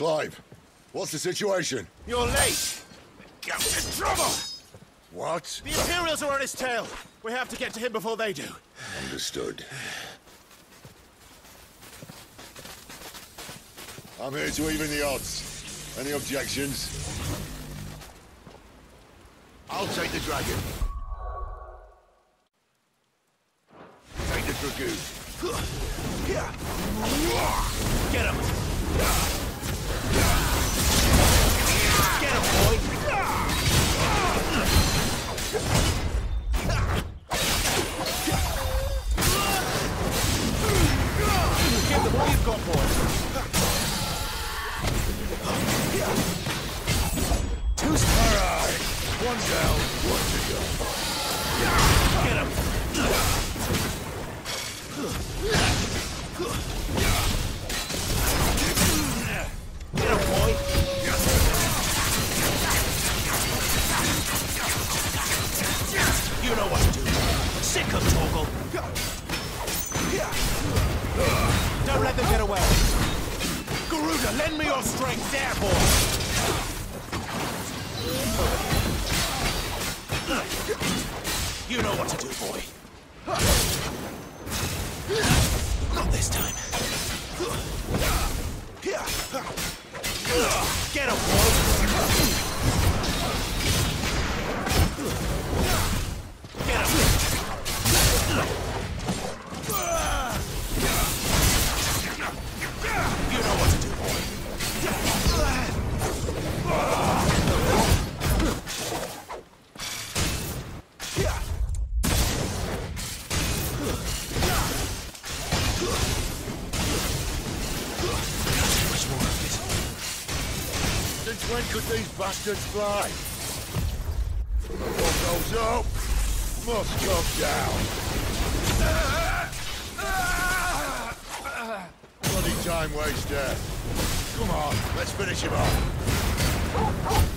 Clive, what's the situation? You're late. Got in trouble. What? The Imperials are on his tail. We have to get to him before they do. Understood. I'm here to even the odds. Any objections? I'll take the dragon. Take the dragoon. Get him. Give them what you've got, boys. Two Alright! One down, one to go. Get away. Garuda, lend me your strength there, boy. You know what to do, boy. Not this time. Since when could these bastards fly? What goes up must come down. Bloody time waster. Come on, let's finish him off.